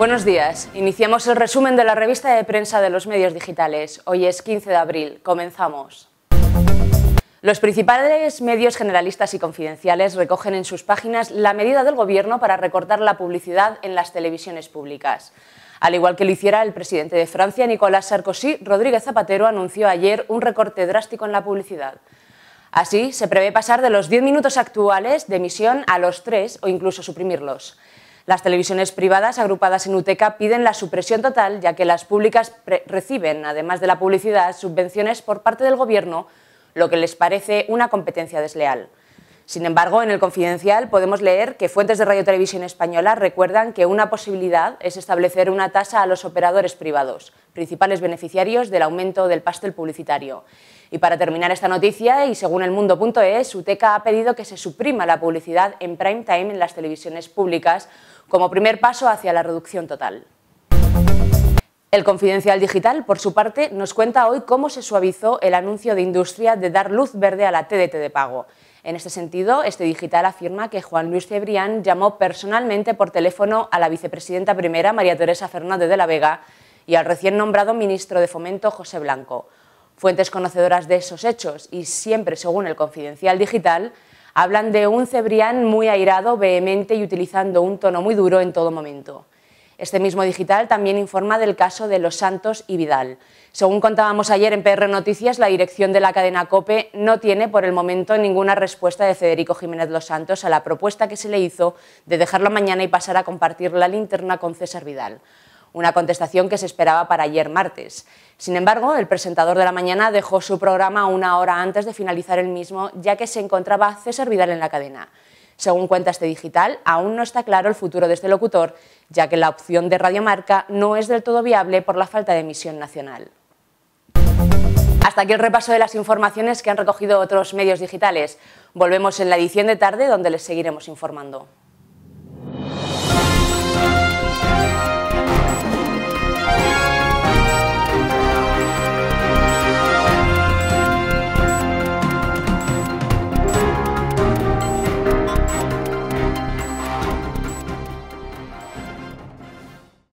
Buenos días. Iniciamos el resumen de la revista de prensa de los medios digitales. Hoy es 15 de abril. Comenzamos. Los principales medios generalistas y confidenciales recogen en sus páginas la medida del Gobierno para recortar la publicidad en las televisiones públicas. Al igual que lo hiciera el presidente de Francia, Nicolás Sarkozy, Rodríguez Zapatero anunció ayer un recorte drástico en la publicidad. Así, se prevé pasar de los 10 minutos actuales de emisión a los 3 o incluso suprimirlos. Las televisiones privadas agrupadas en UTECA piden la supresión total, ya que las públicas reciben, además de la publicidad, subvenciones por parte del Gobierno, lo que les parece una competencia desleal. Sin embargo, en el Confidencial podemos leer que fuentes de Radio Televisión Española recuerdan que una posibilidad es establecer una tasa a los operadores privados, principales beneficiarios del aumento del pastel publicitario. Y para terminar esta noticia, y según el mundo.es, UTECA ha pedido que se suprima la publicidad en prime time en las televisiones públicas como primer paso hacia la reducción total. El Confidencial Digital, por su parte, nos cuenta hoy cómo se suavizó el anuncio de industria de dar luz verde a la TDT de pago. En este sentido, este digital afirma que Juan Luis Cebrián llamó personalmente por teléfono a la vicepresidenta primera, María Teresa Fernández de la Vega, y al recién nombrado ministro de Fomento, José Blanco. Fuentes conocedoras de esos hechos y siempre según el Confidencial Digital, hablan de un Cebrián muy airado, vehemente y utilizando un tono muy duro en todo momento. Este mismo digital también informa del caso de Los Santos y Vidal. Según contábamos ayer en PR Noticias, la dirección de la cadena COPE no tiene por el momento ninguna respuesta de Federico Jiménez Los Santos a la propuesta que se le hizo de dejarlo mañana y pasar a compartir la linterna con César Vidal. Una contestación que se esperaba para ayer martes. Sin embargo, el presentador de la mañana dejó su programa una hora antes de finalizar el mismo, ya que se encontraba César Vidal en la cadena. Según cuenta este digital, aún no está claro el futuro de este locutor, ya que la opción de radiomarca no es del todo viable por la falta de emisión nacional. Hasta aquí el repaso de las informaciones que han recogido otros medios digitales. Volvemos en la edición de tarde donde les seguiremos informando.